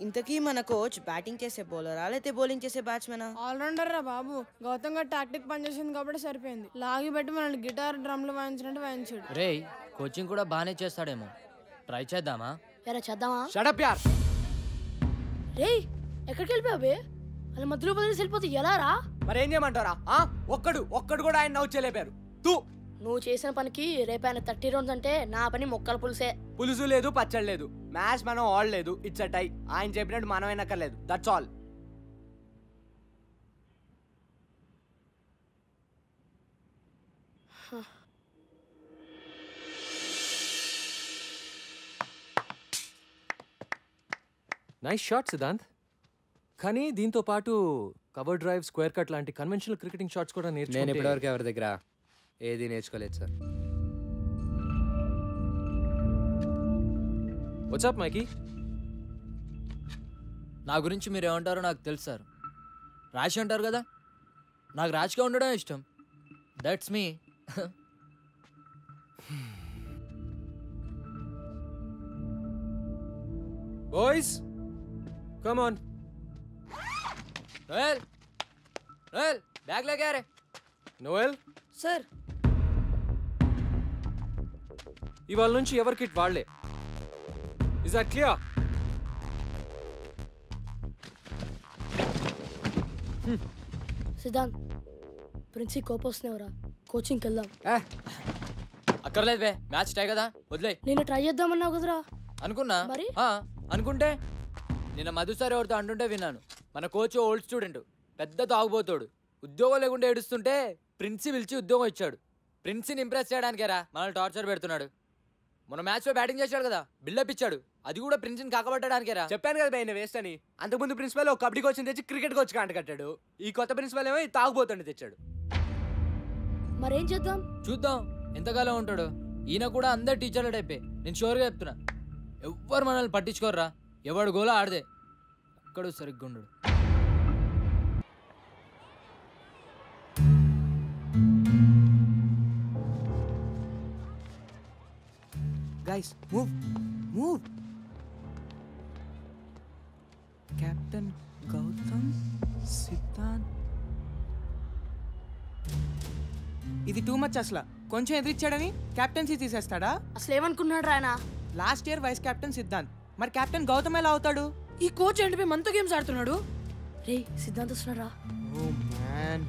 ఇంతకీ మన coach batting చేసే బౌలరా లేకపోతే బౌలింగ్ చేసే బ్యాట్స్మెనా ఆల్రౌండర్ రా బాబు. గౌతమ్ గారు టాక్టిక్ పనిచేసింది కాబట్టి సరిపోయింది. లాగి పెట్టి మనల్ని గిటార్ డ్రమ్లు వాయించినట్టు వాయించాడు. రే కోచింగ్ కూడా బాగానే చేస్తాడేమో. ట్రై చేద్దామా? ఎరా చేద్దామా? షడప్ యార్ రేయ్ ఎక్కడికి వెళ్ళిపోయావే అలా మధ్యలో వదిలేసి వెళ్ళిపోతే ఎలా రా? మరి ఏం చేయమంటారా ఆ? ఒక్కడు ఒక్కడు కూడా ఆయన నవ్వు చేయలేపారు. తూ. నువ్వు చేసిన పనికి రేపు ఆయన థర్టీ రౌండ్స్ అంటే నా పని మొక్కల పులుసే. పులుసు లేదు పచ్చడి లేదు. మ్యాచ్ మనం ఆడలేదు ఇట్స్ అ టై ఆయన చెప్పినట్టు మనం వినక్కర్లేదు. That's all nice shot Siddhant కానీ దీంతో పాటు కవర్ డ్రైవ్ స్క్వేర్ కట్ లాంటి కన్వెన్షనల్ క్రికెటింగ్ షాట్స్ కూడా నేను నేర్చుకుంటే ఇప్పటివరకు ఎవరి దగ్గర ఏది నేర్చుకోలేదు సార్ వాట్సాప్ మైకి నా గురించి మీరు ఏమంటారో నాకు తెలుసు సార్. రాశి అంటారు కదా? నాకు రాజ్గా ఉండడం ఇష్టం. That's me boys come on Noel Noel bag లేకే రే నోయల్ సార్ ఇవాళ నుంచి ఎవరి kit is that clear Siddhant princi కోపం వస్తున్నావురా. కోచింగ్కి వెళ్దాం. అక్కర్లేదు బే. మ్యాచ్ టై కదా. వదిలే. నేను ట్రై చేద్దామన్నావు కదరా. అనుకున్నా? మరి? ఆ, అనుకుంటే? నిన్న మధు సార్ ఎవరితో అంటుంటే విన్నాను. మన కోచ్ ఓల్డ్ స్టూడెంట్ పెద్ద తాగుబోతాడు. ఉద్యోగం లేకుండా ఏడుస్తుంటే ప్రిన్సి పిలిచి ఉద్యోగం ఇచ్చాడు. ప్రిన్సిని ఇంప్రెస్ చేయడానికేరా? మనల్ని టార్చర్ పెడుతున్నాడు. మన మ్యాచ్లో బ్యాటింగ్ చేశాడు కదా బిల్డప్ ఇచ్చాడు. అది కూడా ప్రిన్సిని కాకబట్టడానికేరా చెప్పాను కదా ఆయన వేస్ట్ అని. అంతకుముందు ప్రిన్సిపల్ ఒక కబడ్డీ కోచ్ తెచ్చి క్రికెట్ కోచ్ కాంట కట్టాడు ఈ కొత్త ప్రిన్సిపల్ ఏమో తాగుబోతుండే తెచ్చాడు. మరేం చేద్దాం? చూద్దాం. ఎంతకాలం ఉంటాడు. ఈయన కూడా అందరు టీచర్ల టైపే నేను షూర్గా చెప్తున్నా. ఎవ్వరు మనల్ని పట్టించుకోర్రా. ఎవడు గోలా ఆడదే ఒక్కడు సరిగ్గా ఉండడు. Guys move move captain Gautam Siddhant ఇది టూ మచ్ అసలు. కొంచెం ఎదిరిచ్చాడని కెప్టెన్సీ తీసేస్తాడా? అసలు ఏమనుకున్నాడు ఆయన last year vice captain Siddhant మరి కెప్టెన్ గౌతమ్ ఎలా అవుతాడు? ఈ కోచ్ ఏంటి మనతో గేమ్స్ ఆడుతున్నాడు? రే సిద్ధాంత్ వస్తున్నారా ఓ మ్యాన్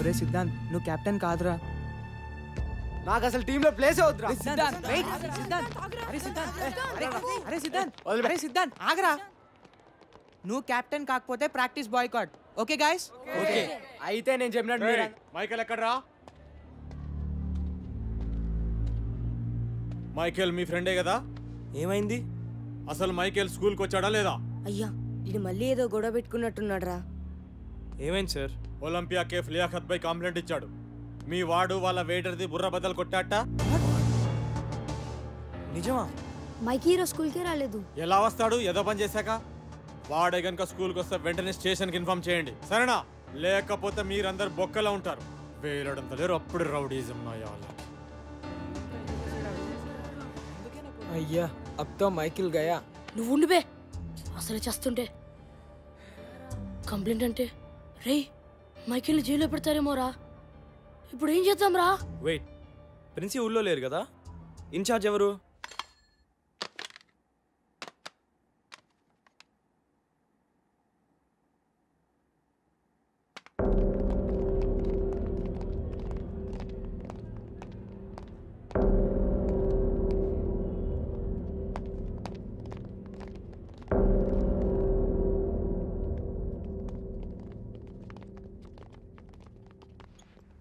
ఒరే సిద్ధాంత్ నువ్వు కెప్టెన్ కాదురా. నాకు అసలు టీంలో ప్లేస్ అవుతురా సిద్ధాంత్ అరే సిద్ధాంత్ అరే, అరే సిద్ధాంత్ అరే సిద్ధాంత్ ఆగరా. నువ్వు కెప్టెన్ కాకపోతే practice boycott okay guys okay అయితే నేను చెప్పినట్టు మీరు మైకేల్ ఎక్కడ్రా? మైకేల్ మీ ఫ్రెండే కదా? ఏమైంది? అసలు మైకేల్ స్కూల్కి వచ్చాడా లేదా? అయ్యా ఇది మళ్ళీ ఏదో గొడవ పెట్టుకున్నట్టున్నాడు రా ఏమైంది సార్ ఒలింపియా కేఫ్ లియాఖత్ పై కంప్లైంట్ ఇచ్చాడు. మీ వాడు వాళ్ళ వెయిటర్ది బుర్ర బద్దలు కొట్టాట నిజమా? మైకి ఈరోజు స్కూల్కే రాలేదు. ఎలా వస్తాడు? ఏదో పని చేశాక? వాడే గనుక స్కూల్కి వస్తే వెంటనే స్టేషన్కి ఇన్ఫార్మ్ చేయండి. సరేనా? లేకపోతే మీరందరు బొక్కలో ఉంటారు. వేలడంత లేరు అప్పుడు రౌడీజం నాయాల. అయ్యా అబ్తో మైకిల్ గయా. నువ్వు ఉండిపే అసలే చేస్తుంటే. కంప్లైంట్ అంటే రేయ్ మైకిల్ని జైల్లో పెడతారేమోరా ఇప్పుడు ఏం చేద్దాం రా? వెయిట్. ప్రిన్సి ఊళ్ళో లేరు కదా? ఇన్ఛార్జ్ ఎవరు?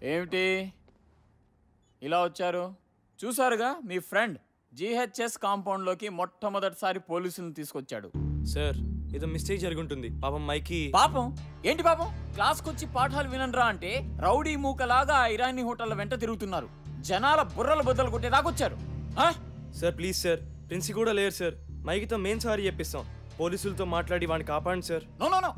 ఏమిటి? ఇలా వచ్చారు? చూసారుగా మీ ఫ్రెండ్ జీహెచ్ఎస్ కాంపౌండ్లోకి మొట్టమొదటిసారి పోలీసులను తీసుకొచ్చాడు. సార్ ఏదో మిస్టేక్ జరుగుంటుంది. పాపం మైకి పాపం? ఏంటి పాపం? క్లాస్కి వచ్చి పాఠాలు వినరా అంటే రౌడీ మూకలాగా ఇరానీ హోటళ్ళ వెంట తిరుగుతున్నారు. జనాల బుర్రలు బొద్దలు కొట్టేదాకొచ్చారు ఆ? Sir please sir. ప్రిన్సి కూడా లేరు సార్. మైకితో మెయిన్ సారీ చెప్పిస్తాం. పోలీసులతో మాట్లాడి వాడిని కాపాడండి sir. No no no.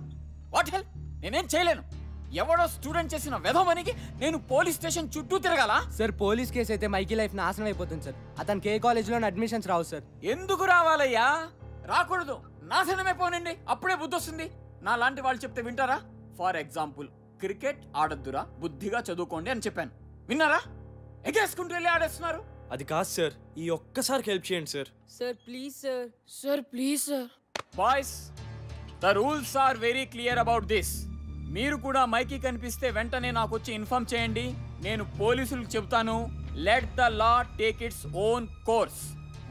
What help నేనేం చేయలేను. ఎవడో స్టూడెంట్ చేసిన వెధమనికి నేను పోలీస్ స్టేషన్ చుట్టూ తిరగాల? సార్ పోలీస్ కేసు అయితే మైకీ లైఫ్ నాశనం అయిపోతుంది సార్ అతనికి ఏ కాలేజ్లో అడ్మిషన్స్ రావు సార్ ఎందుకు రావాలయ్యా? రాకూడదు. నాశనమే పోనండి అప్పుడే బుద్ధి వస్తుంది. నా లాంటి వాళ్ళు చెప్తే వింటారా? ఫర్ ఎగ్జాంపుల్ క్రికెట్ ఆడొద్దురా బుద్ధిగా చదువుకోండి అని చెప్పాను. విన్నారా? ఎగేసుకుంటూ వెళ్ళి ఆడేస్తున్నారు. అది కాదు సార్ ఈ ఒక్కసారికి హెల్ప్ చేయండి sir sir please sir sir please sir boys the rules are very clear about this మీరు కూడా మైకి కనిపిస్తే వెంటనే నాకు వచ్చి ఇన్ఫార్మ్ చేయండి. నేను పోలీసులకు చెబుతాను let the law take its own course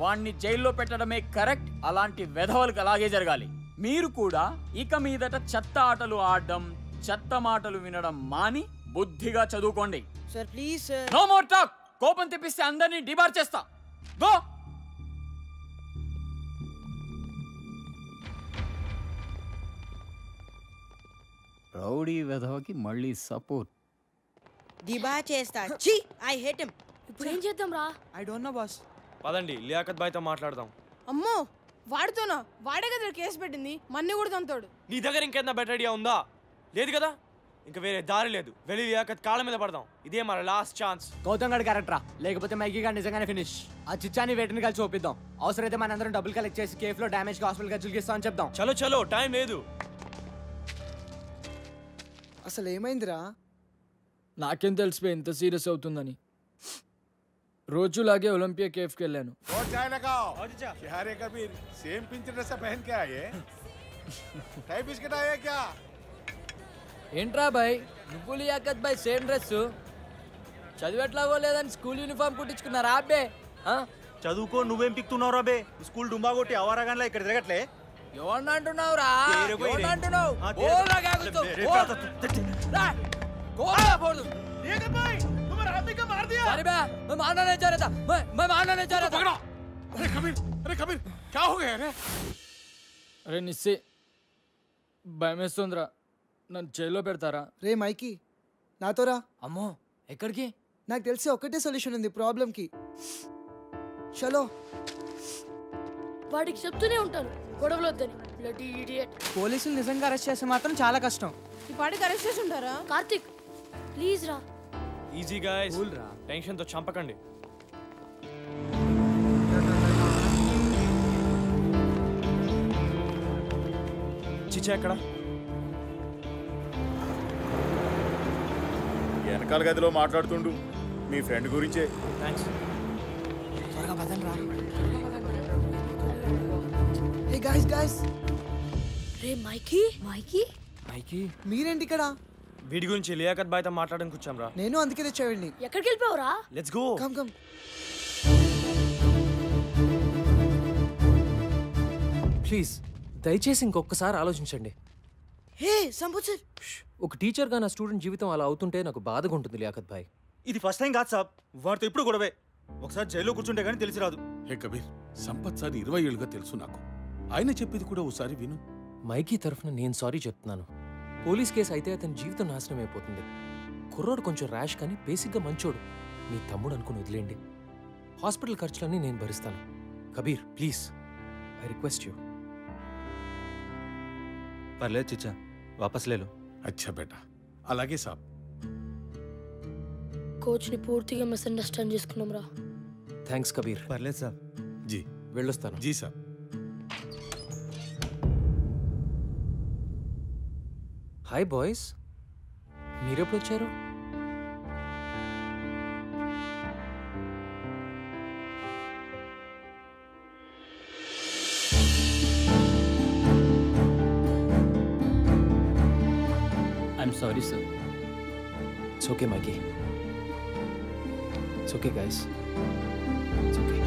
వాణ్ణి జైల్లో పెట్టడమే కరెక్ట్ అలాంటి వెధవలకు అలాగే జరగాలి. మీరు కూడా ఇక మీదట చెత్త ఆటలు ఆడడం చెత్త మాటలు వినడం మాని బుద్ధిగా చదువుకోండి. Sir please no more talk కోపం తెప్పిస్తే అందరినీ డిబార్ చేస్తా. గో రౌడీ వెధవకి మళ్ళీ సపోర్ట్. దిబా చేస్తా. ఛీ ఐ హేట్ హిమ్. ఇప్పుడు ఏం చేద్దాం రా? I don't know boss. పదండి లియాకత్ బాయ్తో మాట్లాడదాం. అమ్మో వాడితోనా? వాడే కదా కేసు పెట్టింది. మన్ని కూడా తంతాడు. నీ దగ్గర ఇంకేదైనా బెటర్ ఐడియా ఉందా? లేదు కదా? ఇంకా వేరే దారి లేదు. వెళ్ళి లియాకత్ కాళ్ళ మీద పడదాం. ఇదే మన లాస్ట్ ఛాన్స్ గౌతమ్ గారి క్యారెక్టరా లేకపోతే మైకీ గారు నిజంగానే ఫినిష్ ఆ చిచ్చాని వేటిని కలిసి ఒప్పిద్దాం. అవసరమైతే మనందరం డబ్బులు కలెక్ట్ చేసి కేఫ్లో డామేజ్ హాస్పిటల్ ఖర్చులు ఇస్తామని చెప్దాం. చలో చలో టైం లేదు. అసలు ఏమైందిరా నాకేం తెలిసిపోయి ఇంత సీరియస్ అవుతుందని. రోజులాగే ఒలింపియా కేఫ్కి వెళ్ళాను సేమ్ ఏంట్రా బాయ్? నువ్వు లియాకత్ బాయ్ సేమ్ డ్రెస్ చదివేట్లాగో లేదని స్కూల్ యూనిఫామ్ కుట్టించుకున్నారా అబ్బే? చదువుకో నువ్వేం పిక్తున్నావు రాబే స్కూల్ డుంబా కొట్టి అవారాగన్లా ఇక్కడ తిరగట్లే. ఎవరిని అంటున్నావురా తేరే పోయి ఎవరిని రే. అంటున్నావు ఆ, తేరే. బోల్రా కాకుతావు. రే, బోల్. రా. గోల్రా బోల్. भाई तुम्हारे आदमी का मार दिया अरे मैं मैं मारना नहीं चाह रहा था मैं मैं मारना नहीं चाह रहा था अरे कबीर अरे कबीर क्या हो गया रे అరే నిస్సి భయమేస్తుందిరా నన్ను జైల్లో పెడతారా రే మైకి నాతో రా అమ్మో ఎక్కడికి నాకు తెలిసి ఒకటే సొల్యూషన్ ఉంది ప్రాబ్లంకి చలో వాడికి చెప్తూనే ఉంటాను. గొడవలు వద్దని. బ్లడీ ఇడియట్ పోలీసులు నిజంగా అరెస్ట్ చేస్తే మాత్రం చాలా కష్టం. ఈ పాటికి అరెస్ట్ చేసి ఉంటారా? కార్తిక్ ప్లీజ్ రా. ఈజీ గాయస్ టెన్షన్తో చంపకండి. చిచ్చా ఎక్కడ? వెనకాల గదిలో మాట్లాడుతుండు. మీ ఫ్రెండ్ గురించే. థ్యాంక్స్ హే గాయ్స్ గాయ్స్ రే మైకీ? మైకీ? మైకి? మీరేంటి ఇక్కడ? వీడి గురించి లియాకత్ బాయ్తో మాట్లాడడానికి వచ్చాం రా. నేను అందుకే తెచ్చేవాడిని ఎక్కడికి వెళ్ళిపోవరా let's go come come please దయచేసి ఇంకొకసారి ఆలోచించండి. హే సంబుత్సర్ ఒక టీచర్గా నా స్టూడెంట్ జీవితం అలా అవుతుంటే నాకు బాధగా ఉంటుంది లియాకత్ భాయ్ ఇది ఫస్ట్ టైం కాదు సాబ్. వాడితో ఇప్పుడు గొడవే. ఒకసారి జైల్లో కూర్చుంటే కానీ తెలిసి రాదు. హే కబీర్ సంపత్ సార్ ఇరవై ఏళ్ళుగా తెలుసు నాకు. ఆయన చెప్పేది కూడా ఒకసారి విను. మైకీ తరఫున నేను సారీ చెప్తున్నాను. పోలీస్ కేసు అయితే అతని జీవితం నాశనం అయిపోతుంది. కుర్రోడు కొంచెం ర్యాష్ కానీ బేసిక్గా మంచోడు. మీ తమ్ముడు అనుకుని వదిలేండి హాస్పిటల్ ఖర్చులన్నీ నేను భరిస్తాను. Kabir please. I request you. పర్లేదు చిచ్చా. వాపస్ లేలో. అచ్చా బేటా. అలాగే సాబ్. కోచ్ని పూర్తిగా మిస్అండర్స్టాండ్ చేసుకున్నాం రా. థ్యాంక్స్ కబీర్. పర్లేదు సాబ్. జీ. వెళ్ళొస్తాను. జీ సాబ్. హాయ్ బాయ్స్ మీరెప్పుడు వచ్చారు I'm sorry sir it's okay Mikey it's okay guys it's okay